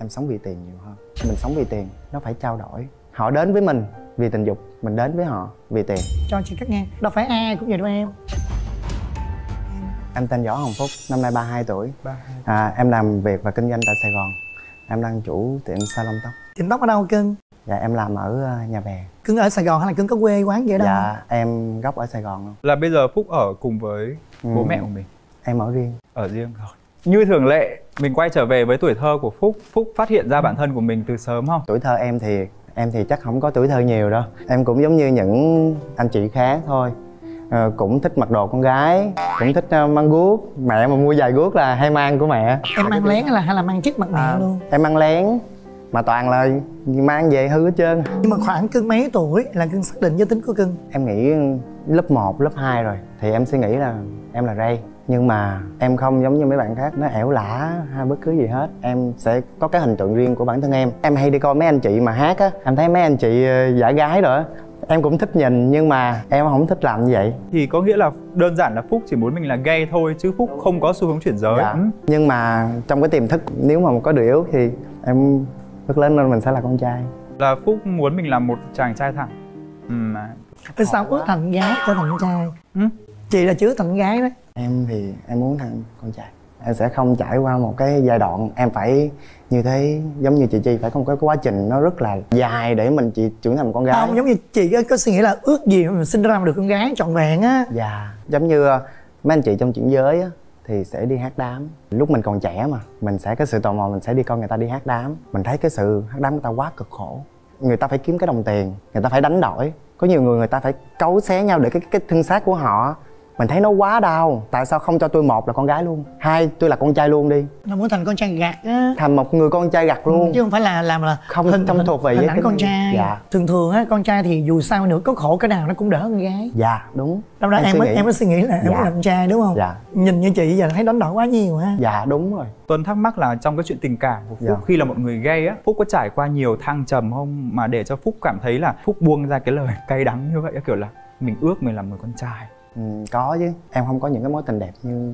em sống vì tiền nhiều hơn. Mình sống vì tiền nó phải trao đổi. Họ đến với mình vì tình dục mình đến với họ vì tiền. Cho chị cắt ngang đâu phải ai cũng vậy đâu em. Em tên võ hồng phúc năm nay 32 tuổi. 32. à, em làm việc và kinh doanh tại sài gòn. Em đang chủ tiệm salon tóc. Tiệm tóc ở đâu cưng? Dạ em làm ở ờ, nhà bè. Cưng ở sài gòn hay là cưng có quê quán vậy đâu? Dạ em gốc ở sài gòn luôn. Là bây giờ phúc ở cùng với bố Ừ. mẹ của mình? Em ở riêng. Ở riêng rồi như thường lệ mình quay trở về với tuổi thơ của phúc. Phúc phát hiện ra bản thân của mình từ sớm không? Tuổi thơ em thì em thì chắc không có tuổi thơ nhiều đâu. Em cũng giống như những anh chị khác thôi. Ờ, cũng thích mặc đồ con gái cũng thích ờ, mang guốc. Mẹ mà mua giày guốc là hay mang của mẹ. Em mang lén hay là hay là mang trước mặt mẹ À, luôn? em mang lén. Mà toàn là mang về hư hết trơn. Nhưng mà khoảng cưng mấy tuổi là cưng xác định giới tính của cưng? Em nghĩ lớp 1, lớp 2 rồi. Thì em suy nghĩ là em là ray nhưng mà em không giống như mấy bạn khác nó ẻo lả hay bất cứ gì hết. Em sẽ có cái hình tượng riêng của bản thân em. Em hay đi coi mấy anh chị mà hát á. Em thấy mấy anh chị ờ, giả gái rồi á. Em cũng thích nhìn nhưng mà em không thích làm như vậy. Thì có nghĩa là đơn giản là phúc chỉ muốn mình là gay thôi chứ phúc không có xu hướng chuyển giới. Dạ. Ừ. nhưng mà trong cái tiềm thức nếu mà có điều yếu thì em rất lớn lên mình sẽ là con trai. Là phúc muốn mình là một chàng trai thẳng. Ừ, mà Tại sao ước thành gái trở thành trai? Ừ. chị là chưa thành gái đấy em thì em muốn thằng con trai. Em sẽ không trải qua một cái giai đoạn em phải như thế giống như chị chi phải có một cái quá trình nó rất là dài để mình chị trưởng thành con gái. Không giống như chị có, có suy nghĩ là ước gì mình sinh ra được con gái trọn vẹn á. Dạ giống như ờ, mấy anh chị trong chuyển giới á thì sẽ đi hát đám. Lúc mình còn trẻ mà mình sẽ có sự tò mò mình sẽ đi coi người ta đi hát đám. Mình thấy cái sự hát đám người ta quá cực khổ. Người ta phải kiếm cái đồng tiền người ta phải đánh đổi. Có nhiều người người ta phải cấu xé nhau để cái cái thân xác của họ mình thấy nó quá đau. Tại sao không cho tôi một là con gái luôn? Hai tôi là con trai luôn đi. Nó muốn thành con trai gạt á. Thành một người con trai gặt luôn. Chứ không phải là làm là Không- không thuộc về hình với ảnh cái- con trai. Dạ. thường thường á con trai thì dù sao nữa có khổ cái nào nó cũng đỡ con gái. Dạ đúng. Đâu đó em, mới nghĩ. em mới suy nghĩ là em Dạ. muốn làm con trai đúng không? Dạ. nhìn như chị giờ thấy đánh đổi quá nhiều ha. Dạ đúng rồi. Tuấn thắc mắc là trong cái chuyện tình cảm của phúc Dạ. khi là một người gay á phúc có trải qua nhiều thăng trầm không? Mà để cho phúc cảm thấy là phúc buông ra cái lời cay đắng như vậy kiểu là mình ước mình là một con trai ừ, có chứ. Em không có những cái mối tình đẹp như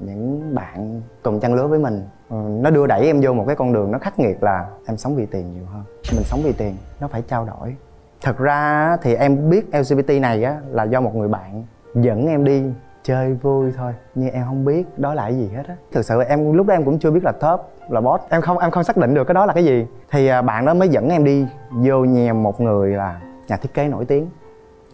những bạn cùng trang lứa với mình. Ừ, nó đưa đẩy em vô một cái con đường nó khắc nghiệt là em sống vì tiền nhiều hơn. Mình sống vì tiền nó phải trao đổi. Thật ra thì em biết lgbt này á là do một người bạn dẫn em đi chơi vui thôi nhưng em không biết đó là cái gì hết á. Thực sự em lúc đó em cũng chưa biết là top là boss. Em không em không xác định được cái đó là cái gì. Thì à, bạn đó mới dẫn em đi vô nhà một người là nhà thiết kế nổi tiếng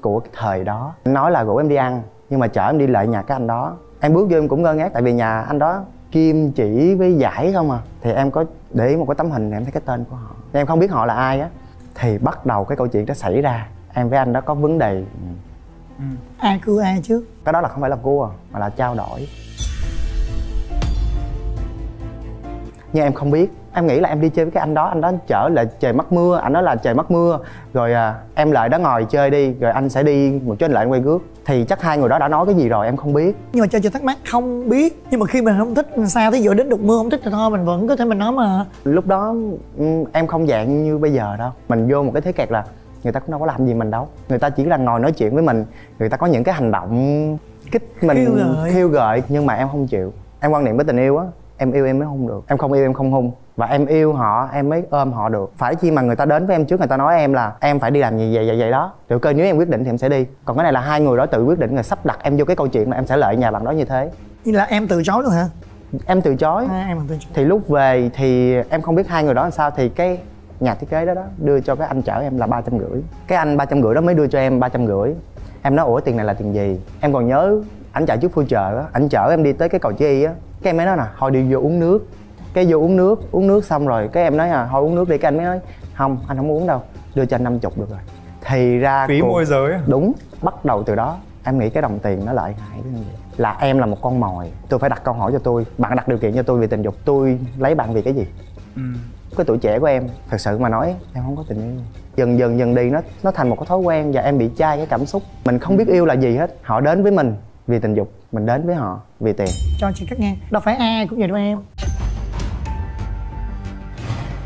của cái thời đó. Nói là rủ em đi ăn nhưng mà chở em đi lại nhà cái anh đó. Em bước vô em cũng ngơ ngác tại vì nhà anh đó kim chỉ với giải không à. Thì em có để ý một cái tấm hình em thấy cái tên của họ. Em không biết họ là ai á. Thì bắt đầu cái câu chuyện đó xảy ra. Em với anh đó có vấn đề. Ừ. ai cưa ai trước? Cái đó là không phải là cua mà là trao đổi. Nhưng em không biết em nghĩ là em đi chơi với cái anh đó anh đó chở là trời mắc mưa anh nói là trời mắc mưa. Rồi à, em lại đó ngồi chơi đi rồi anh sẽ đi một anh lại quay rước thì chắc hai người đó đã nói cái gì rồi em không biết. Nhưng mà cho chị thắc mắc không biết. Nhưng mà khi mình không thích sao thí dụ đến đục mưa không thích thì thôi mình vẫn có thể mình nói mà. Lúc đó ừ, em không dạng như bây giờ đâu. Mình vô một cái thế kẹt là người ta cũng đâu có làm gì mình đâu. Người ta chỉ là ngồi nói chuyện với mình người ta có những cái hành động kích mình Khiêu gợi. khiêu gợi nhưng mà em không chịu. Em quan niệm với tình yêu á em yêu em mới hung được. Em không yêu em không hung và em yêu họ em mới ôm họ được. Phải chi mà người ta đến với em trước người ta nói em là em phải đi làm gì vậy vậy vậy đó. Rồi cơ nếu em quyết định thì em sẽ đi. Còn cái này là hai người đó tự quyết định rồi sắp đặt em vô cái câu chuyện là em sẽ lợi nhà bạn đó như thế. Như là em từ chối luôn hả? Em từ chối. À, em từ chối. Thì lúc về thì em không biết hai người đó làm sao thì cái nhà thiết kế đó đó đưa cho cái anh chở em là ba trăm rưỡi. Cái anh ba trăm rưỡi đó mới đưa cho em ba trăm rưỡi. Em nói ủa tiền này là tiền gì? Em còn nhớ anh chạy trước phu chợ á anh chở em đi tới cái cầu chữ y á. Cái em mới nói nè thôi đi vô uống nước cái vô uống nước uống nước xong rồi cái em nói à thôi uống nước đi. Cái anh mới nói không anh không uống đâu đưa cho anh năm chục được rồi. Thì ra phí cuộc- môi giới à? đúng bắt đầu từ đó em nghĩ cái đồng tiền nó lợi hại cái như vậy. Là em là một con mồi tôi phải đặt câu hỏi cho tôi bạn đặt điều kiện cho tôi vì tình dục tôi lấy bạn vì cái gì? Ừ. cái tuổi trẻ của em thật sự mà nói em không có tình yêu. Dần dần dần đi nó nó thành một cái thói quen và em bị chai cái cảm xúc. Mình không biết yêu là gì hết họ đến với mình vì tình dục mình đến với họ vì tiền. Cho chị cắt ngang đâu phải ai cũng vậy đâu em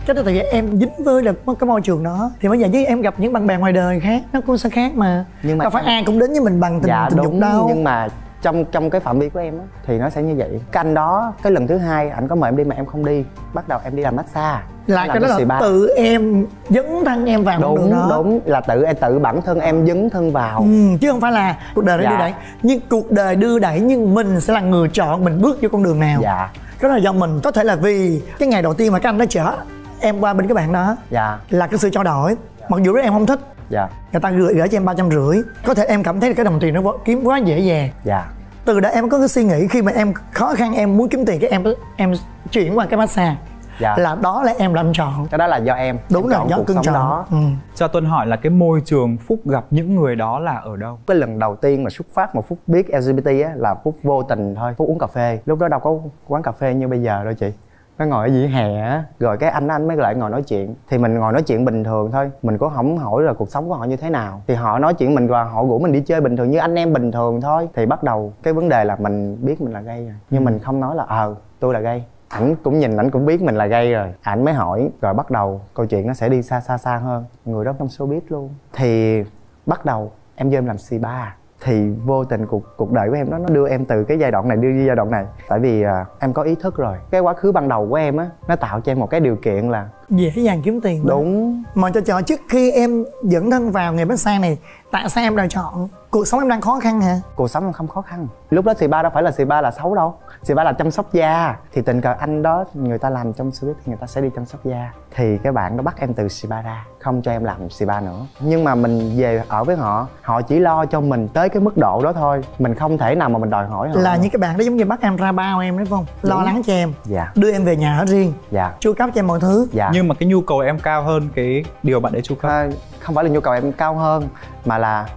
cái đó tại vì em dính với được cái môi trường đó. Thì bây giờ với em gặp những bạn bè ngoài đời khác nó cũng sẽ khác mà. Nhưng mà đâu phải ai cũng đến với mình bằng tình, dạ tình dục đúng đâu. nhưng mà trong trong cái phạm vi của em á thì nó sẽ như vậy. Cái anh đó cái lần thứ hai anh có mời em đi mà em không đi bắt đầu em đi làm massage. Là Nó cái đó là C3. tự em dấn thân em vào đúng đó. đúng là tự em tự bản thân em dấn thân vào. Ừ, chứ không phải là cuộc đời đã Dạ. đưa đẩy. Nhưng cuộc đời đưa đẩy nhưng mình sẽ là người chọn mình bước vô con đường nào. Dạ. Cái đó là do mình. Có thể là vì cái ngày đầu tiên mà các anh đã chở em qua bên các bạn đó. Dạ. Là cái sự trao đổi. Mặc dù đó em không thích. Dạ. Người ta gửi gửi cho em ba trăm rưỡi. Có thể em cảm thấy cái đồng tiền nó kiếm quá dễ dàng. Dạ. Từ đó em có cái suy nghĩ khi mà em khó khăn em muốn kiếm tiền cái em em chuyển qua cái massage. Dạ. là đó là em làm chọn. Cái đó là do em đúng em là do cuộc cưng sống chọn. đó. Ừ. cho tuân hỏi là cái môi trường phúc gặp những người đó là ở đâu? Cái lần đầu tiên mà xuất phát mà phúc biết lgbt á là phúc vô tình thôi. Phúc uống cà phê. Lúc đó đâu có quán cà phê như bây giờ đâu chị nó ngồi ở dĩa hè á rồi cái anh anh mới lại ngồi nói chuyện. Thì mình ngồi nói chuyện bình thường thôi mình cũng không hỏi là cuộc sống của họ như thế nào. Thì họ nói chuyện mình và họ rủ mình đi chơi bình thường như anh em bình thường thôi. Thì bắt đầu cái vấn đề là mình biết mình là gay rồi nhưng mình không nói là ờ tôi là gay. Ảnh cũng nhìn ảnh cũng biết mình là gay rồi. Ảnh mới hỏi rồi bắt đầu câu chuyện nó sẽ đi xa xa xa hơn. Người đó trong showbiz luôn. Thì bắt đầu em vô em làm C 3 thì vô tình cuộc cuộc đời của em đó nó đưa em từ cái giai đoạn này đưa đi giai đoạn này. Tại vì à, em có ý thức rồi. Cái quá khứ ban đầu của em á nó tạo cho em một cái điều kiện là dễ dàng kiếm tiền quá. đúng. Mà cho cho trước khi em dẫn thân vào nghề massage này tại sao em lại chọn cuộc sống em đang khó khăn hả? Cuộc sống em không khó khăn. Lúc đó C 3 đâu phải là 3 là xấu đâu. 3 là chăm sóc da. Thì tình cờ anh đó người ta làm trong showbiz thì người ta sẽ đi chăm sóc da. Thì cái bạn đó bắt em từ 3 ra không cho em làm 3 nữa. Nhưng mà mình về ở với họ họ chỉ lo cho mình tới cái mức độ đó thôi. Mình không thể nào mà mình đòi hỏi họ là những cái bạn đó giống như bắt em ra bao em đúng không? Lo Đúng. lắng cho em dạ. đưa em về nhà ở riêng dạ. chu cấp cho em mọi thứ. Dạ nhưng mà cái nhu cầu em cao hơn cái điều bạn ấy chu cấp? À, không phải là nhu cầu em cao hơn mà là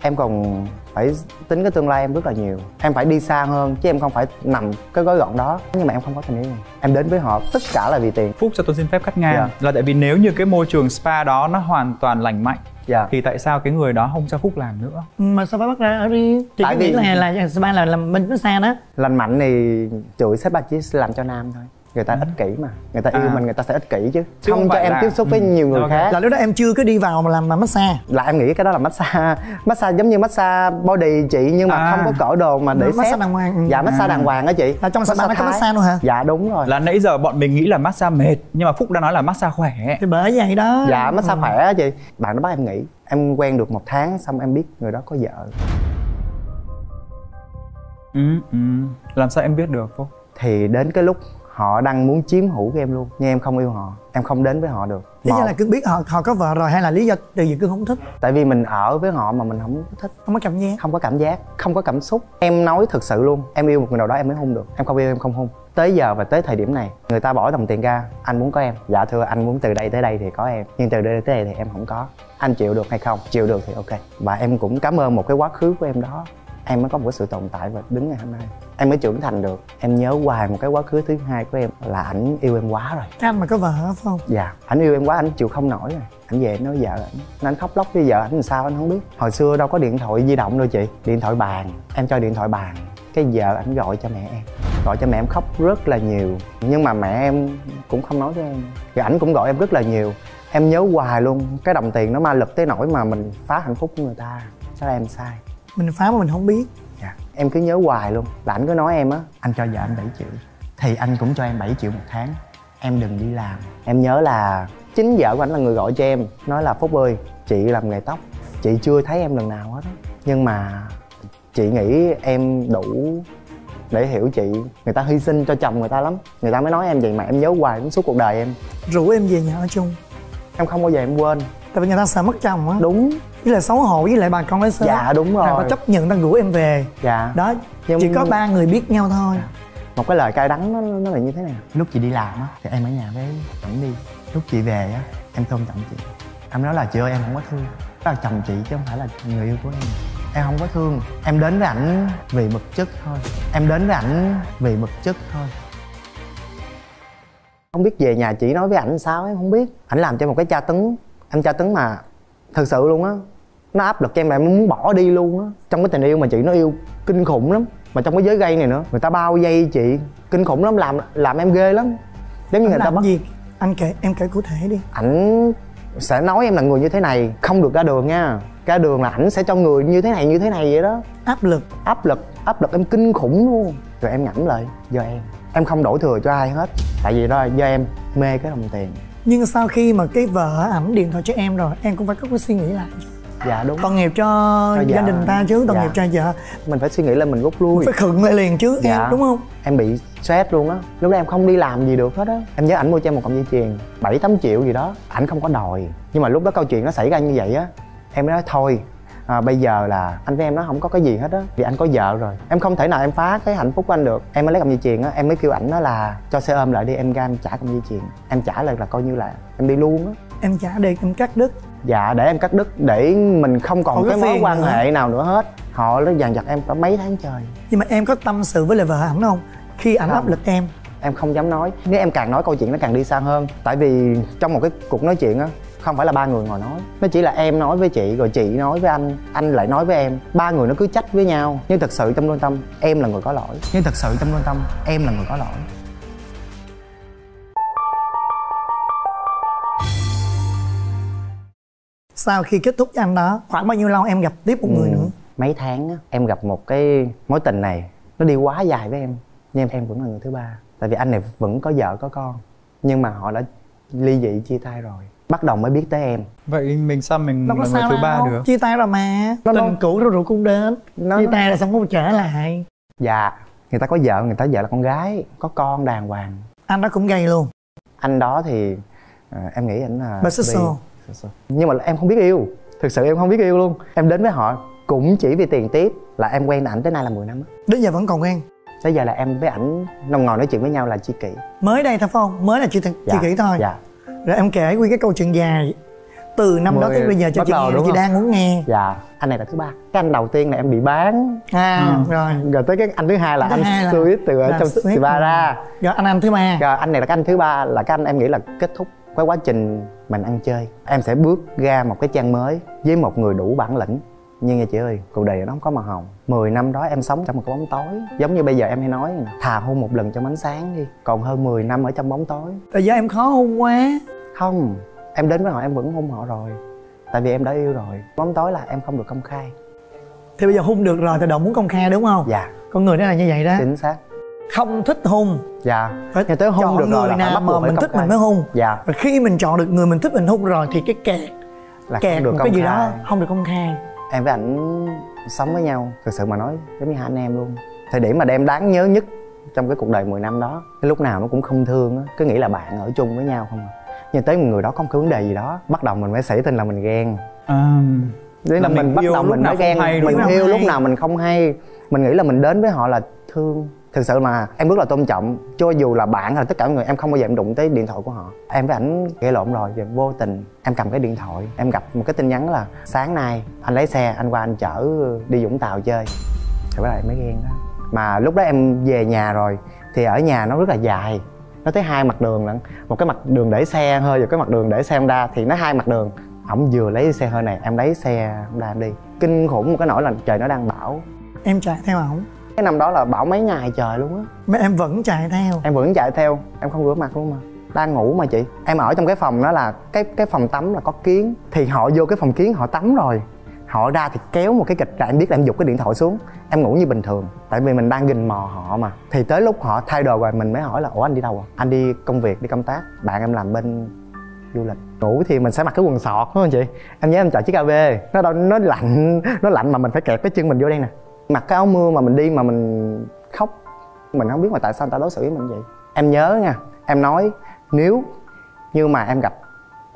em còn phải tính cái tương lai em rất là nhiều. Em phải đi xa hơn chứ em không phải nằm cái gói gọn đó. Nhưng mà em không có tình yêu. Em đến với họ tất cả là vì tiền. Phúc cho tôi xin phép cắt ngang. Dạ. là tại vì nếu như cái môi trường spa đó nó hoàn toàn lành mạnh dạ. thì tại sao cái người đó không cho phúc làm nữa? Mà sao phải bắt ra ở riêng? Chị Tại vì- là là spa là làm bên massage đó. Lành mạnh thì chửi sếp bà chỉ làm cho nam thôi người ta ích kỷ mà. Người ta yêu À. mình người ta sẽ ích kỷ chứ, Chứ không không cho em là- tiếp xúc với Ừ. nhiều người Ok. khác. Là lúc đó em chưa có đi vào mà làm mà massage. Là em nghĩ cái đó là massage. Massage giống như massage body chị nhưng mà À. không có cỡ đồ mà để massage xếp đàng hoàng. Ừ. dạ massage đàng hoàng á chị. Là trong spa nó có massage luôn hả? dạ đúng rồi. Là nãy giờ bọn mình nghĩ là massage mệt nhưng mà phúc đã nói là massage khỏe. Thì bởi vậy đó. Dạ massage khỏe á chị. Bạn đó bắt em nghỉ. Em quen được một tháng xong em biết người đó có vợ. Ừ, ừ. làm sao em biết được phúc? Thì đến cái lúc họ đang muốn chiếm hữu của em luôn nhưng em không yêu họ em không đến với họ được. Lý do là cứ biết họ họ có vợ rồi hay là lý do từ vì cứ không thích? Tại vì mình ở với họ mà mình không thích. Không có cảm giác. Không có cảm giác không có cảm xúc. Em nói thực sự luôn em yêu một người nào đó em mới hung được. Em không yêu em không hung tới giờ và tới thời điểm này người ta bỏ đồng tiền ra anh muốn có em. Dạ thưa anh muốn từ đây tới đây thì có em nhưng từ đây tới đây thì em không có. Anh chịu được hay không? Chịu được thì ok. Và em cũng cảm ơn một cái quá khứ của em đó em mới có một cái sự tồn tại và đứng ngày hôm nay. Em mới trưởng thành được. Em nhớ hoài một cái quá khứ thứ hai của em là ảnh yêu em quá rồi. Anh mà có vợ phải không dạ. Ảnh yêu em quá anh chịu không nổi rồi. Ảnh về nói vợ ảnh. Anh khóc lóc với vợ ảnh làm sao anh không biết. Hồi xưa đâu có điện thoại di động đâu chị. Điện thoại bàn. Em cho điện thoại bàn. Cái vợ ảnh gọi cho mẹ em. Gọi cho mẹ em khóc rất là nhiều. Nhưng mà mẹ em cũng không nói với em. Rồi ảnh cũng gọi em rất là nhiều. Em nhớ hoài luôn. Cái đồng tiền nó ma lực tới nỗi mà mình phá hạnh phúc của người ta. Sao em sai mình phá mà mình không biết. Dạ. Em cứ nhớ hoài luôn. Là ảnh cứ nói em á anh cho vợ anh 7 triệu. Thì anh cũng cho em 7 triệu một tháng. Em đừng đi làm. Em nhớ là chính vợ của anh là người gọi cho em. Nói là phúc ơi chị làm nghề tóc. Chị chưa thấy em lần nào hết á. Nhưng mà chị nghĩ em đủ để hiểu chị. Người ta hy sinh cho chồng người ta lắm. Người ta mới nói em vậy mà em nhớ hoài đến suốt cuộc đời em. Rủ em về nhà ở chung. Em không bao giờ em quên tại vì người ta sợ mất chồng á. Đúng. Với lại xấu hổ với lại bà con lấy sớm dạ đúng người ta rồi. chấp nhận ta rủ em về. Dạ. Đó Nhưng- chỉ có ba người biết nhau thôi. Một cái lời cay đắng nó, nó là như thế này lúc chị đi làm á thì em ở nhà với ảnh đi. Lúc chị về á em tôn trọng chị. Em nói là chị ơi em không có thương. Đó là chồng chị chứ không phải là người yêu của em. Em không có thương. Em đến với ảnh vì vật chất thôi. Em đến với ảnh vì vật chất thôi. Không biết về nhà chị nói với ảnh sao em không biết. Ảnh làm cho một cái cha tấn em cha tấn mà thật sự luôn á. Nó áp lực cho em là em muốn bỏ đi luôn á. Trong cái tình yêu mà chị nó yêu kinh khủng lắm. Mà trong cái giới gay này nữa người ta bao vây chị kinh khủng lắm làm làm em ghê lắm. Giống như người ta bắt gì? Anh kể em kể cụ thể đi. Ảnh sẽ nói em là người như thế này không được ra đường nha. Ra đường là ảnh sẽ cho người như thế này như thế này vậy đó. Áp lực. Áp lực áp lực em kinh khủng luôn. Rồi em ngẫm lại do em em không đổ thừa cho ai hết. Tại vì đó do em mê cái đồng tiền nhưng sau khi mà cái vợ ảnh điện thoại cho em rồi em cũng phải có cái suy nghĩ lại. Dạ đúng. Tội nghiệp cho Cho gia vợ. đình ta chứ tội Dạ. nghiệp cho vợ. Mình phải suy nghĩ là mình rút lui. Phải khựng lại liền chứ Dạ. em đúng không? Em bị stress luôn á. Lúc đó em không đi làm gì được hết á. Em nhớ ảnh mua cho em một cọng dây chuyền bảy tám triệu gì đó. Ảnh không có đòi. Nhưng mà lúc đó câu chuyện nó xảy ra như vậy á em mới nói thôi à, bây giờ là anh với em nó không có cái gì hết á vì anh có vợ rồi. Em không thể nào em phá cái hạnh phúc của anh được. Em mới lấy cọng dây chuyền á em mới kêu ảnh đó là cho xe ôm lại đi em ra em trả cọng dây chuyền em trả lại là coi như là em đi luôn á. Em trả đi em cắt đứt. Dạ để em cắt đứt để mình không còn Không cái mối quan nữa. hệ nào nữa hết. Họ nó dằn vặt em cả mấy tháng trời. Nhưng mà em có tâm sự với lại vợ ảnh không? Khi ảnh áp lực em. Em không dám nói. Nếu em càng nói câu chuyện nó càng đi xa hơn. Tại vì trong một cái cuộc nói chuyện á không phải là ba người ngồi nói. Nó chỉ là em nói với chị rồi chị nói với anh anh lại nói với em. Ba người nó cứ trách với nhau. Nhưng thật sự trong nội tâm em là người có lỗi. Nhưng thật sự trong nội tâm em là người có lỗi. Sau khi kết thúc với anh đó khoảng bao nhiêu lâu em gặp tiếp một người Ừ, nữa? mấy tháng á, em gặp một cái mối tình này. Nó đi quá dài với em nhưng em vẫn là người thứ ba. Tại vì anh này vẫn có vợ có con nhưng mà họ đã ly dị chia tay rồi bắt đầu mới biết tới em. Vậy mình sao mình đâu là người sao thứ ba được? Chia tay rồi mà. Nó- tình cũ rồi rượu cũng đến. Nó- chia tay là xong không trở lại. Dạ người ta có vợ người ta vợ là con gái có con đàng hoàng. Anh đó cũng gay luôn. Anh đó thì à, em nghĩ ảnh là Bisexual. bi. nhưng mà em không biết yêu. Thực sự em không biết yêu luôn. Em đến với họ cũng chỉ vì tiền tiếp là em quen ảnh tới nay là 10 năm á. Đến giờ vẫn còn quen. Tới giờ là em với ảnh nằm ngồi nói chuyện với nhau là chi kỷ. Mới đây thôi phải không? Mới là chị chị kỹ thôi. dạ rồi em kể quy cái câu chuyện dài. Từ năm đó Mười- tới bây giờ cho chị đầu nghe chị đang muốn nghe. Dạ anh này là thứ ba. Cái anh đầu tiên là em bị bán. À rồi. Rồi tới cái anh thứ hai là Anh thứ hai anh là- Swiss từ ở trong Swiss. Sivara rồi anh anh thứ ba. Rồi anh này là cái anh thứ ba là cái anh em nghĩ là kết thúc cái quá trình mình ăn chơi. Em sẽ bước ra một cái trang mới với một người đủ bản lĩnh. Nhưng nha chị ơi cuộc đời nó không có màu hồng. 10 năm đó em sống trong một cái bóng tối. Giống như bây giờ em hay nói thà hôn một lần trong ánh sáng đi còn hơn 10 năm ở trong bóng tối. Tại giờ em khó hôn quá không em đến với họ em vẫn hôn họ rồi tại vì em đã yêu rồi. Bóng tối là em không được công khai. Thì bây giờ hôn được rồi thì đâu muốn công khai đúng không? Dạ. Con người đó là như vậy đó. Chính xác. Không thích hôn. Dạ. Phải nhưng tới hôn được rồi người là phải nào bắt mà mình thích khai. mình mới hôn. Dạ. Và khi mình chọn được người mình thích mình hôn rồi thì cái kẹt là kẹt không được một công cái gì khai. đó không được công khai. Em với ảnh sống với nhau thực sự mà nói giống như hai anh em luôn. Thời điểm mà em đáng nhớ nhất trong cái cuộc đời 10 năm đó cái lúc nào nó cũng không thương á cứ nghĩ là bạn ở chung với nhau không à nhưng tới một người đó có một cái vấn đề gì đó bắt đầu mình mới xảy tin là mình ghen. À, đấy là, Là mình, mình bắt đầu mình mới không ghen hay, mình không? yêu lúc nào mình không hay. Mình nghĩ là mình đến với họ là thương. Thực sự mà em rất là tôn trọng. Cho dù là bạn hay là tất cả mọi người em không bao giờ em đụng tới điện thoại của họ. Em với ảnh gây lộn rồi và vô tình em cầm cái điện thoại em gặp một cái tin nhắn là sáng nay anh lấy xe anh qua anh chở đi vũng tàu chơi. Thì bắt đầu em mới ghen đó. Mà lúc đó em về nhà rồi thì ở nhà nó rất là dài nó tới hai mặt đường lận. Một cái mặt đường để xe hơi và cái mặt đường để xe Honda thì nó hai mặt đường. Ổng vừa lấy xe hơi này em lấy xe Honda em đi. Kinh khủng một cái nỗi là trời nó đang bão. Em chạy theo ổng. Cái năm đó là bão mấy ngày trời luôn á. Mà em vẫn chạy theo. Em vẫn chạy theo em không rửa mặt luôn mà. Đang ngủ mà chị. Em ở trong cái phòng đó là cái cái phòng tắm là có kiến. Thì họ vô cái phòng kiến họ tắm rồi họ ra thì kéo một cái kịch ra, em biết là em giục cái điện thoại xuống, em ngủ như bình thường, tại vì mình đang gình mò họ mà. Thì tới lúc họ thay đồ rồi mình mới hỏi là, ủa, anh đi đâu à? Anh đi công việc, đi công tác, bạn em làm bên du lịch. Ngủ thì mình sẽ mặc cái quần sọt đúng không chị? Em nhớ em chọn chiếc av nó đâu, nó lạnh nó lạnh mà mình phải kẹp cái chân mình vô đây nè. Mặc cái áo mưa mà mình đi mà mình khóc, mình không biết mà tại sao người ta đối xử với mình vậy. Em nhớ nha, em nói, nếu như mà em gặp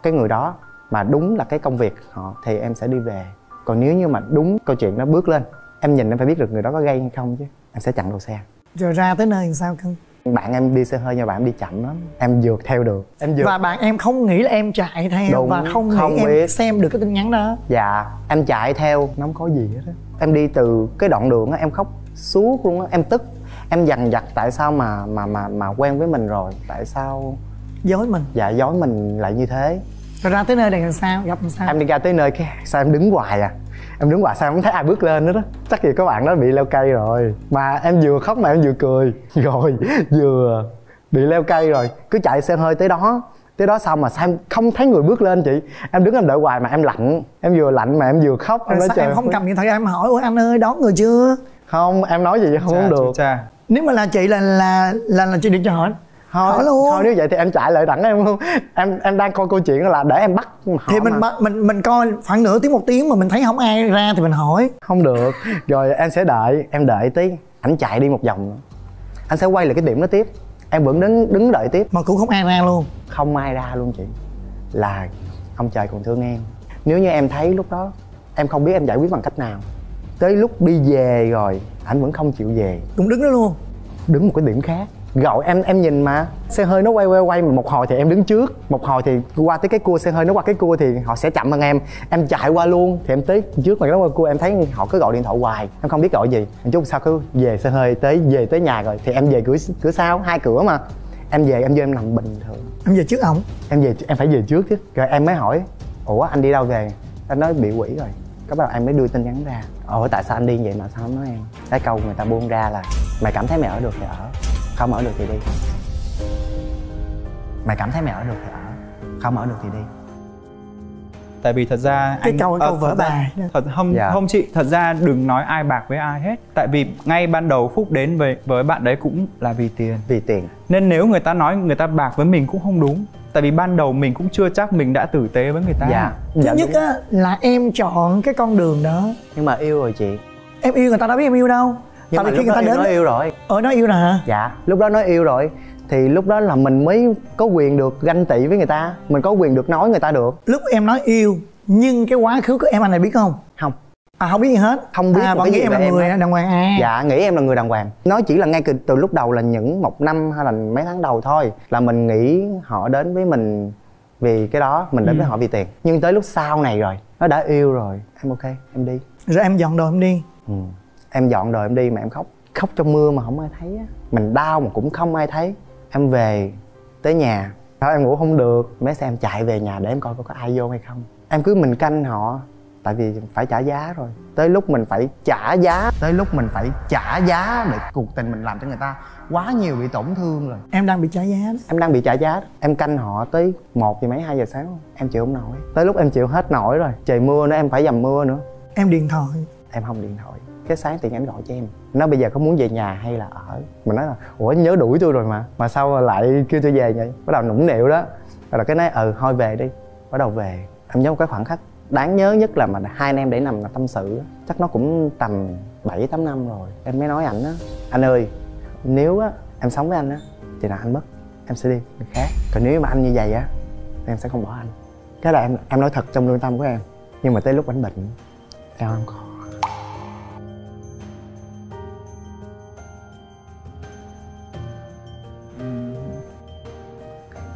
cái người đó mà đúng là cái công việc họ thì em sẽ đi về còn nếu như mà đúng câu chuyện nó bước lên em nhìn em phải biết được người đó có gây hay không chứ. Em sẽ chặn đầu xe. Rồi ra tới nơi làm sao cưng bạn em đi xe hơi mà bạn em đi chậm lắm. Em vượt theo được. Em vượt. Và bạn em không nghĩ là em chạy theo Đúng, và không nghĩ không em biết. xem được cái tin nhắn đó. Dạ em chạy theo nó không có gì hết á. Em đi từ cái đoạn đường á em khóc suốt luôn á. Em tức em dằn vặt tại sao mà mà mà mà quen với mình rồi tại sao dối mình. Dạ dối mình lại như thế rồi ra tới nơi này làm sao? Gặp làm sao? Em đi ra tới nơi cái sao em đứng hoài à. Em đứng hoài sao em không thấy ai bước lên nữa đó chắc gì các bạn đó bị leo cây rồi. Mà em vừa khóc mà em vừa cười. Rồi vừa bị leo cây rồi. Cứ chạy xe hơi tới đó. Tới đó xong mà sao em không thấy người bước lên chị? Em đứng em đợi hoài mà em lạnh. Em vừa lạnh mà em vừa khóc. Rồi nói sao trời em không ơi. cầm điện thoại em hỏi ủa anh ơi đón người chưa? Không em nói gì không cha, được. cha nếu mà là chị là là là là chị đừng cho hỏi thôi Hỏi luôn. thôi nếu vậy thì em chạy lại đẳng em luôn em em đang coi câu chuyện là để em bắt họ thì mình mà. mình mình coi khoảng nửa tiếng một tiếng mà mình thấy không ai ra thì mình hỏi. Không được. Rồi em sẽ đợi em đợi tí. Ảnh chạy đi một vòng. Nữa anh sẽ quay lại cái điểm đó tiếp. Em vẫn đứng đứng đợi tiếp. Mà cũng không ai ra luôn. Không ai ra luôn chị. Là ông trời còn thương em. Nếu như em thấy lúc đó em không biết em giải quyết bằng cách nào. Tới lúc đi về rồi ảnh vẫn không chịu về. Cũng đứng đó luôn. Đứng một cái điểm khác gọi em em nhìn mà. Xe hơi nó quay quay quay một hồi thì em đứng trước. Một hồi thì qua tới cái cua xe hơi nó qua cái cua thì họ sẽ chậm hơn em. Em chạy qua luôn thì em tới trước mà nó qua cua em thấy họ cứ gọi điện thoại hoài. Em không biết gọi gì. Một chút sau cứ về xe hơi tới về tới nhà rồi thì em về cửa cửa sau hai cửa mà. Em về em vô em nằm bình thường. Em về trước ổng em về em phải về trước chứ. Rồi em mới hỏi ủa anh đi đâu về? Anh nói bị quỷ rồi. Cái bắt đầu em mới đưa tin nhắn ra. Ủa tại sao anh đi vậy mà sao không nói em? Cái câu người ta buông ra là mày cảm thấy mày ở được thì ở không ở được thì đi. Mày cảm thấy mày ở được thì ở. Không ở được thì đi. Tại vì thật ra Cái anh câu- câu ờ, vỡ bài thật không Dạ. không chị thật ra đừng nói ai bạc với ai hết. Tại vì ngay ban đầu phúc đến với với bạn đấy cũng là vì tiền. Vì tiền. Nên nếu người ta nói người ta bạc với mình cũng không đúng. Tại vì ban đầu mình cũng chưa chắc mình đã tử tế với người ta. Dạ. Thứ dạ nhất á là em chọn cái con đường đó. Nhưng mà yêu rồi chị. Em yêu người ta đâu biết em yêu đâu nhưng tại mà khi người ta đến nói yêu rồi. Ở nó yêu nè hả? Dạ. Lúc đó nói yêu rồi thì lúc đó là mình mới có quyền được ganh tị với người ta. Mình có quyền được nói người ta được. Lúc em nói yêu nhưng cái quá khứ của em anh này biết không? Không. À không biết gì hết. Không biết à vẫn nghĩ em là em người hết. đàng hoàng. À. Dạ nghĩ em là người đàng hoàng. Nói chỉ là ngay từ, từ lúc đầu là những một năm hay là mấy tháng đầu thôi là mình nghĩ họ đến với mình vì cái đó mình đến với họ vì tiền. Nhưng tới lúc sau này rồi nó đã yêu rồi. Em ok em đi. Rồi em dọn đồ em đi. Ừ. em dọn đời em đi mà em khóc khóc trong mưa mà không ai thấy á. Mình đau mà cũng không ai thấy. Em về tới nhà. Đó em ngủ không được. Mấy xe em chạy về nhà để em coi có, có ai vô hay không. Em cứ mình canh họ. Tại vì phải trả giá rồi. Tới lúc mình phải trả giá tới lúc mình phải trả giá để cuộc tình mình làm cho người ta quá nhiều bị tổn thương rồi. Em đang bị trả giá đó. Em đang bị trả giá em canh họ tới một giờ mấy hai giờ sáng. Em chịu không nổi. Tới lúc em chịu hết nổi rồi. Trời mưa nữa em phải dầm mưa nữa. Em điện thoại em không điện thoại. Cái sáng tiền anh gọi cho em. Nó bây giờ có muốn về nhà hay là ở? Mình nói là, ủa nhớ đuổi tôi rồi mà. Mà sao lại kêu tôi về vậy? Bắt đầu nũng nịu đó. Rồi là cái nói ừ thôi về đi. Bắt đầu về. Em nhớ một cái khoảng khắc đáng nhớ nhất là mà hai anh em để nằm là tâm sự chắc nó cũng tầm 7 8 năm rồi. Em mới nói ảnh á. Anh ơi, nếu á, em sống với anh á, thì là anh mất. Em sẽ đi người khác. Còn nếu mà anh như vậy á, em sẽ không bỏ anh. Cái là em em nói thật trong lương tâm của em. Nhưng mà tới lúc anh bệnh, em không có.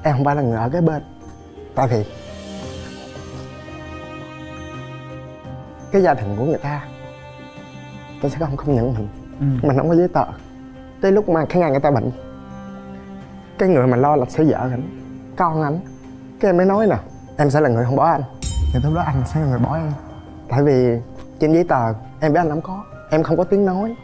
Em không phải là người ở cái bên. Tại vì cái gia đình của người ta tôi sẽ không công nhận mình. Ừ. mình không có giấy tờ. Tới lúc mà cái ngày người ta bệnh cái người mà lo là sẽ vợ ảnh con ảnh cái em mới nói nè em sẽ là người không bỏ anh. Thì lúc đó anh sẽ là người bỏ em. Tại vì trên giấy tờ em với anh không có em không có tiếng nói.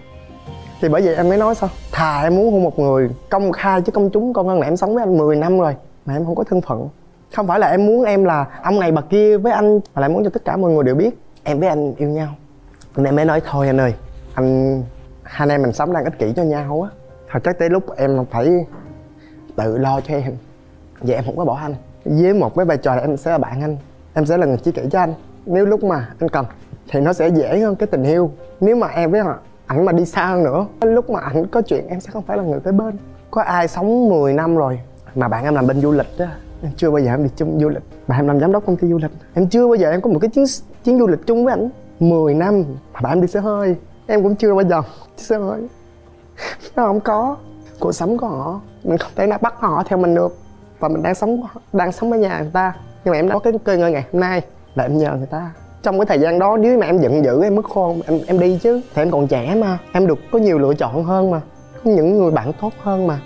Thì bởi vậy em mới nói sao? Thà em muốn hôn một người công khai chứ công chúng con hơn là em sống với anh 10 năm rồi mà em không có thân phận. Không phải là em muốn em là ông này bà kia với anh, mà lại muốn cho tất cả mọi người đều biết em với anh yêu nhau. Nên em mới nói, thôi anh ơi, anh, hai anh em mình sống đang ích kỷ cho nhau á. Thôi chắc tới lúc em phải tự lo cho em. Vậy em không có bỏ anh. Với một cái vai trò là em sẽ là bạn anh, em sẽ là người chia sẻ cho anh. Nếu lúc mà anh cần, thì nó sẽ dễ hơn cái tình yêu. Nếu mà em với họ, ảnh mà đi xa hơn nữa, lúc mà ảnh có chuyện, em sẽ không phải là người kế bên. Có ai sống 10 năm rồi mà bạn em làm bên du lịch á, em chưa bao giờ em đi chung du lịch. Bạn em làm giám đốc công ty du lịch. Em chưa bao giờ em có một cái chuyến chuyến du lịch chung với ảnh. 10 năm mà bạn em đi xe hơi. Em cũng chưa bao giờ đi xe hơi. Nó không có. Cuộc sống của họ, mình không thể nào bắt họ theo mình được. Và mình đang sống đang sống ở nhà người ta. Nhưng mà em đã có cái cơ ngơi ngày hôm nay là em nhờ người ta. Trong cái thời gian đó, nếu mà em giận dữ, em mất khôn, em em đi chứ. Thì em còn trẻ mà. Em được có nhiều lựa chọn hơn mà. Có những người bạn tốt hơn mà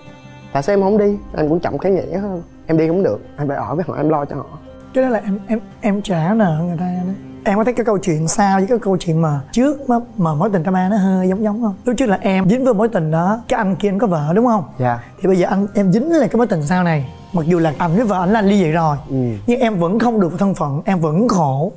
tại sao em không đi? Em cũng chậm cái nghĩa hơn em đi cũng được. Em phải ở với họ em lo cho họ. Cái đó là em em em trả nợ người ta đấy. Em có thấy cái câu chuyện sao với cái câu chuyện mà trước mà, mà mối tình drama nó hơi giống giống không? Lúc trước là em dính vào mối tình đó cái anh kia anh có vợ đúng không? Dạ. Thì bây giờ anh em dính lại cái mối tình sau này. Mặc dù là anh với vợ anh là ly dị rồi ừ. nhưng em vẫn không được thân phận em vẫn khổ.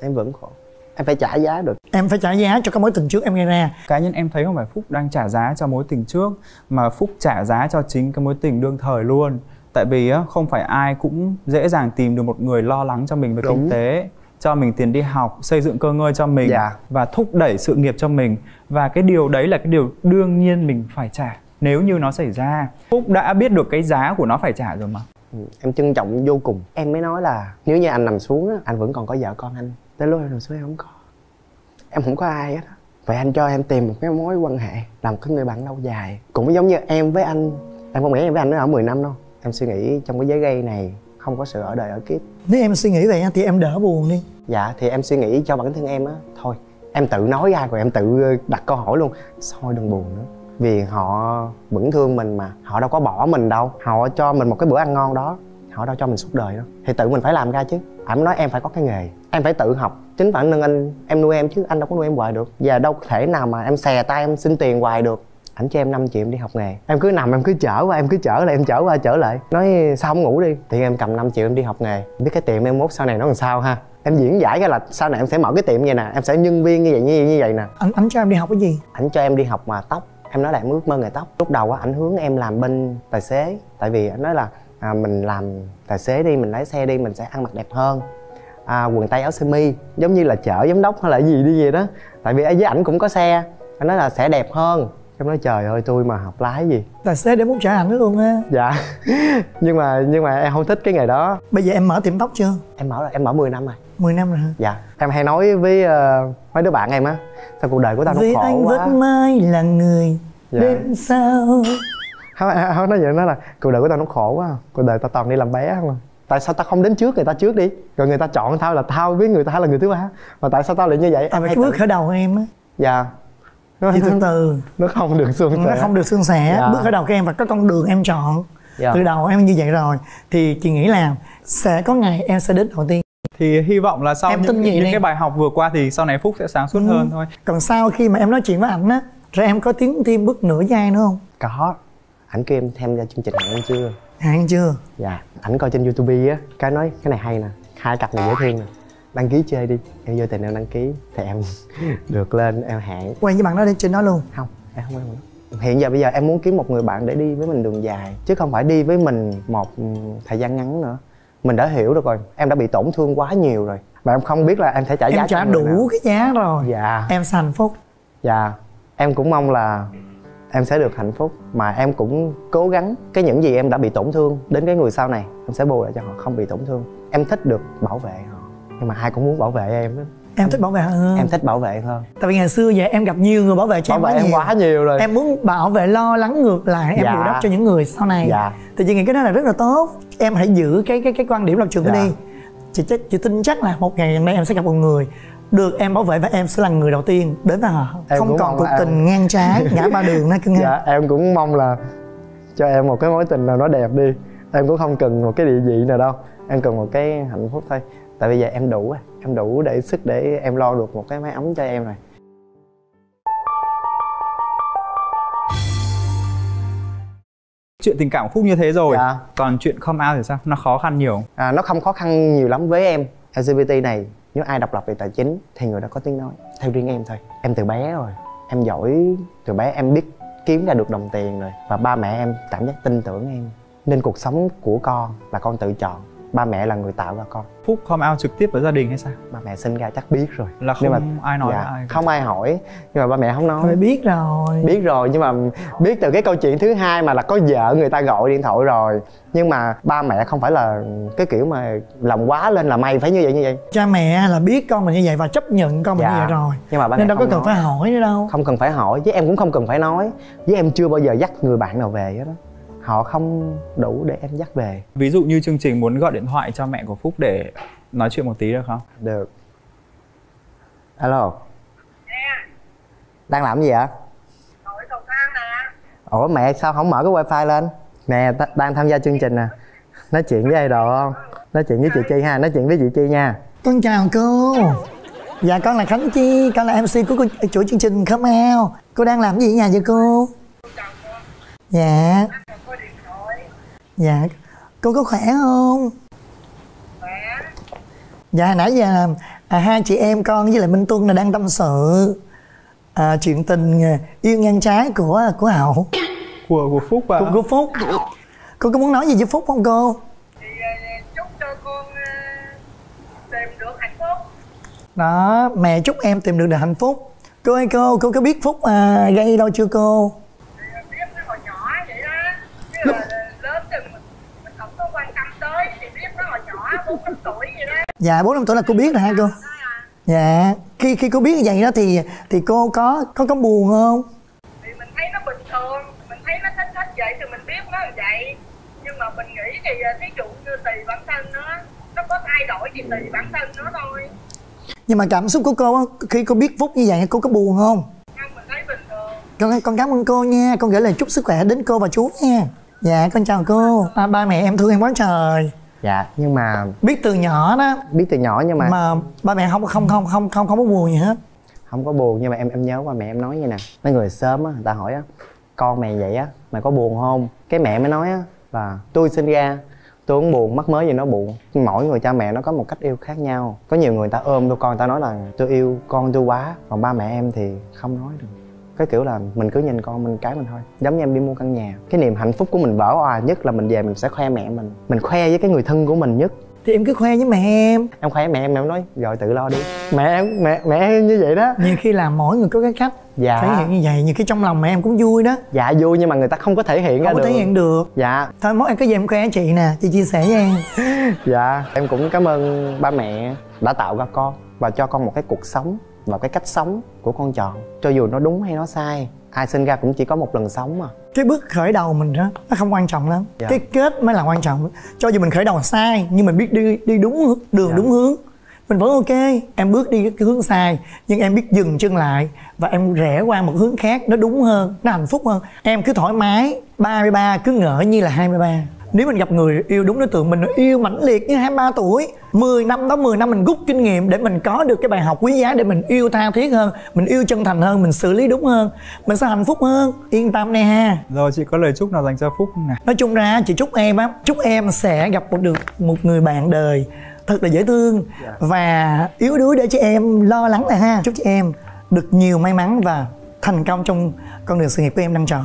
Em vẫn khổ em phải trả giá được. Em phải trả giá cho cái mối tình trước em gây ra. Cá nhân em thấy không phải phúc đang trả giá cho mối tình trước mà phúc trả giá cho chính cái mối tình đương thời luôn. Tại vì á không phải ai cũng dễ dàng tìm được một người lo lắng cho mình về Đúng. kinh tế cho mình tiền đi học xây dựng cơ ngơi cho mình Dạ. và thúc đẩy sự nghiệp cho mình. Và cái điều đấy là cái điều đương nhiên mình phải trả nếu như nó xảy ra. Phúc đã biết được cái giá của nó phải trả rồi mà. Ừ, em trân trọng vô cùng. Em mới nói là nếu như anh nằm xuống á anh vẫn còn có vợ con anh tới lúc em nằm xuống em không có. Em không có ai hết á. Vậy anh cho em tìm một cái mối quan hệ làm cái người bạn lâu dài. Cũng giống như em với anh. Em không nghĩ em với anh nó ở 10 năm đâu. Em suy nghĩ trong cái giới gây này không có sự ở đời ở kiếp. Nếu em suy nghĩ vậy á, thì em đỡ buồn đi. Dạ thì em suy nghĩ cho bản thân em á. Thôi em tự nói ra rồi em tự ờ, đặt câu hỏi luôn. Thôi đừng buồn nữa. Vì họ vẫn thương mình mà. Họ đâu có bỏ mình đâu. Họ cho mình một cái bữa ăn ngon đó. Họ đâu cho mình suốt đời đâu. Thì tự mình phải làm ra chứ ảnh nói em phải có cái nghề em phải tự học. Chính bản thân anh em nuôi em chứ anh đâu có nuôi em hoài được. Và đâu thể nào mà em xè tay em xin tiền hoài được. Ảnh cho em 5 triệu em đi học nghề. Em cứ nằm em cứ chở qua em cứ chở lại em chở qua chở lại. Nói sao không ngủ đi thì em cầm 5 triệu em đi học nghề. Biết cái tiệm em mốt sau này nó làm sao ha? Em diễn giải ra là sau này em sẽ mở cái tiệm vậy nè em sẽ nhân viên như vậy như vậy như vậy nè. Anh anh cho em đi học cái gì? Ảnh cho em đi học mà tóc. Em nói là em ước mơ nghề tóc. Lúc đầu á ảnh hướng em làm bên tài xế. Tại vì ảnh nói là à, mình làm tài xế đi mình lái xe đi mình sẽ ăn mặc đẹp hơn. À, quần tây áo sơ mi giống như là chở giám đốc hay là gì đi vậy đó. Tại vì với ảnh cũng có xe anh nói là sẽ đẹp hơn. Em nói trời ơi tôi mà học lái gì? Tài xế để muốn trả ảnh luôn á. Dạ. Nhưng mà nhưng mà em không thích cái nghề đó. Bây giờ em mở tiệm tóc chưa? Em mở rồi em mở 10 năm rồi. 10 năm rồi hả? Dạ. Em hay nói với ờ, mấy đứa bạn em á sao cuộc đời của tao nó khổ anh quá. vẫn mãi là người Dạ. bên sau không không nói vậy nó là cuộc đời của tao nó khổ quá. Cuộc đời tao toàn đi làm bé không à. Tại sao tao không đến trước người ta trước đi? Rồi người ta chọn tao là tao với người ta là người thứ ba. Mà tại sao tao lại như vậy? Tại vì cái bước khởi đầu của em á dạ. Nó, thì từ từ. nó không được suôn nó sẻ. không được suôn sẻ. Dạ. bước khởi đầu của em và có con đường em chọn. Dạ. từ đầu em như vậy rồi thì chị nghĩ là sẽ có ngày em sẽ đến đầu tiên. Thì hy vọng là sau Em những, những đi. cái bài học vừa qua thì sau này phúc sẽ sáng suốt Ừ. hơn thôi. Còn sau khi mà em nói chuyện với ảnh á rồi em có tiến thêm bước nửa giai nữa không? Có ảnh kêu em tham gia chương trình hẹn ăn chưa? Hạn chưa? Dạ ảnh coi trên youtube á. Cái nói cái này hay nè. Hai cặp này dễ thương nè. Đăng ký chơi đi. Em vô tình em đăng ký thì em được lên em hẹn quen với bạn đó đi trên đó luôn. Không em không quen đó. hiện giờ bây giờ em muốn kiếm một người bạn để đi với mình đường dài chứ không phải đi với mình một thời gian ngắn nữa. Mình đã hiểu được rồi. Em đã bị tổn thương quá nhiều rồi. Và em không biết là em sẽ trả giá em trả cho người đủ nào. cái giá rồi. Dạ. Em sẽ hạnh phúc. Dạ. Em cũng mong là em sẽ được hạnh phúc. Mà em cũng cố gắng cái những gì em đã bị tổn thương đến cái người sau này em sẽ bù lại cho họ không bị tổn thương. Em thích được bảo vệ họ nhưng mà ai cũng muốn bảo vệ em đó. em thích bảo vệ hơn. Em thích bảo vệ hơn. Tại vì ngày xưa vậy em gặp nhiều người bảo vệ cho bảo em vệ quá em nhiều. quá nhiều rồi. Em muốn bảo vệ lo lắng ngược lại em Dạ. bù đắp cho những người sau này. Dạ. thì chị nghĩ cái đó là rất là tốt. Em hãy giữ cái cái cái quan điểm lập trường đó Dạ. đi chị chắc chị tin chắc là một ngày nay em sẽ gặp một người được em bảo vệ và em sẽ là người đầu tiên. Đến với họ Em không còn cuộc là em- tình ngang trái ngã ba đường na cưng dạ em cũng mong là cho em một cái mối tình nào nó đẹp đi. Em cũng không cần một cái địa vị nào đâu. Em cần một cái hạnh phúc thôi. Tại bây giờ em đủ rồi em đủ để sức để em lo được một cái mái ấm cho em rồi. Chuyện tình cảm phúc như thế rồi. Dạ. còn chuyện come out thì sao? Nó khó khăn nhiều à, nó không khó khăn nhiều lắm với em. LGBT này nếu ai độc lập về tài chính thì người đó có tiếng nói. Theo riêng em thôi. Em từ bé rồi. Em giỏi từ bé, em biết kiếm ra được đồng tiền rồi. Và ba mẹ em cảm giác tin tưởng em. Nên cuộc sống của con là con tự chọn ba mẹ là người tạo ra con. Phúc come out trực tiếp với gia đình hay sao? Ba mẹ sinh ra chắc biết rồi. Là Nhưng không ai nói dạ, ai. không ai hỏi. Nhưng mà ba mẹ không nói. Phải biết rồi. Biết rồi nhưng mà biết từ cái câu chuyện thứ hai mà là có vợ người ta gọi điện thoại rồi. Nhưng mà ba mẹ không phải là cái kiểu mà lòng quá lên là mày phải như vậy như vậy. Cha mẹ là biết con mình như vậy và chấp nhận con mình Dạ. như vậy rồi. nhưng mà ba nên mẹ đâu có không cần nói. phải hỏi nữa đâu. Không cần phải hỏi với em cũng không cần phải nói. Với em chưa bao giờ dắt người bạn nào về hết đó họ không đủ để em dắt về. Ví dụ như chương trình muốn gọi điện thoại cho mẹ của phúc để nói chuyện một tí được không? Được. Alo. Đang làm gì vậy? Ủa mẹ sao không mở cái wifi lên? Nè ta- đang tham gia chương trình nè. Nói chuyện với ai đồ không? Nói chuyện với chị chi ha nói chuyện với chị chi nha. Con chào cô. Dạ con là khánh chi con là mc của cô- chuỗi chương trình come out cô đang làm gì ở nhà vậy cô? Dạ dạ. Cô có khỏe không? Dạ hồi nãy giờ à, hai chị em con với lại minh tuân là đang tâm sự à, chuyện tình à, yêu ngang trái của của hậu. Của của phúc ạ. Của, của phúc. Cô có muốn nói gì với phúc không cô? Thì ờ, chúc cho con ờ, tìm được hạnh phúc. Đó mẹ chúc em tìm được được hạnh phúc. Cô ơi cô cô có biết phúc à, gây đâu chưa cô thì ờ, biết nó hồi nhỏ vậy đó chứ là lớn thì mình mình không có quan tâm tới thì biết nó hồi nhỏ bốn năm tuổi vậy đó dạ bốn năm tuổi là cô biết rồi ha cô? À, dạ khi khi cô biết như vậy đó thì thì cô có có có buồn không? Thì mình thấy nó bình thường mình thấy nó thích thích vậy thì mình biết nó là vậy. Nhưng mà mình nghĩ thì ờ, thí dụ như tùy bản thân nó nó có thay đổi thì tùy bản thân nó thôi. Nhưng mà cảm xúc của cô á, khi cô biết phúc như vậy cô có buồn không? Không mình thấy bình thường. Con con cảm ơn cô nha. Con gửi lời chúc sức khỏe đến cô và chú nha. Dạ con chào cô. À, ba mẹ em thương em quá trời dạ nhưng mà biết từ nhỏ đó. Biết từ nhỏ nhưng mà, mà ba mẹ không không không không không không có buồn gì hết. Không có buồn nhưng mà em em nhớ qua mẹ em nói như nè. Mấy người sớm á người ta hỏi á con mày vậy á mày có buồn không? Cái mẹ mới nói á là tôi sinh ra tôi không buồn mắc mới gì nó buồn. Mỗi người cha mẹ nó có một cách yêu khác nhau. Có nhiều người ta ôm đôi con người ta nói là tôi yêu con tôi quá. Còn ba mẹ em thì không nói được cái kiểu là mình cứ nhìn con mình cái mình thôi. Giống như em đi mua căn nhà cái niềm hạnh phúc của mình vỡ òa nhất là mình về mình sẽ khoe mẹ mình. Mình khoe với cái người thân của mình nhất. Thì em cứ khoe với mẹ em. Em khoe mẹ em mẹ em nói rồi tự lo đi. Mẹ em mẹ mẹ em như vậy đó. Nhiều khi là mỗi người có cái cách Dạ. thể hiện như vậy nhiều khi trong lòng mẹ em cũng vui đó. Dạ vui nhưng mà người ta không có thể hiện ra không có được. thể hiện được. Dạ. Thôi mốt em có gì em khoe chị nè chị chia sẻ với em. Dạ. Em cũng cảm ơn ba mẹ đã tạo ra con và cho con một cái cuộc sống và cái cách sống của con chọn. Cho dù nó đúng hay nó sai ai sinh ra cũng chỉ có một lần sống mà. Cái bước khởi đầu mình đó nó không quan trọng lắm. Dạ. cái kết mới là quan trọng. Cho dù mình khởi đầu sai nhưng mình biết đi đi đúng đường Dạ. đúng hướng mình vẫn ok. Em bước đi cái hướng sai nhưng em biết dừng chân lại và em rẽ qua một hướng khác nó đúng hơn nó hạnh phúc hơn. Em cứ thoải mái 33 cứ ngỡ như là 23 nếu mình gặp người yêu đúng đối tượng mình yêu mãnh liệt như 23 tuổi 10 năm đó 10 năm mình rút kinh nghiệm để mình có được cái bài học quý giá để mình yêu tha thiết hơn mình yêu chân thành hơn mình xử lý đúng hơn mình sẽ hạnh phúc hơn. Yên tâm nè ha. Rồi chị có lời chúc nào dành cho phúc không nè nói chung ra chị chúc em á chúc em sẽ gặp được một người bạn đời thật là dễ thương và yếu đuối để cho em lo lắng nè ha. Chúc cho em được nhiều may mắn và thành công trong con đường sự nghiệp của em đang chọn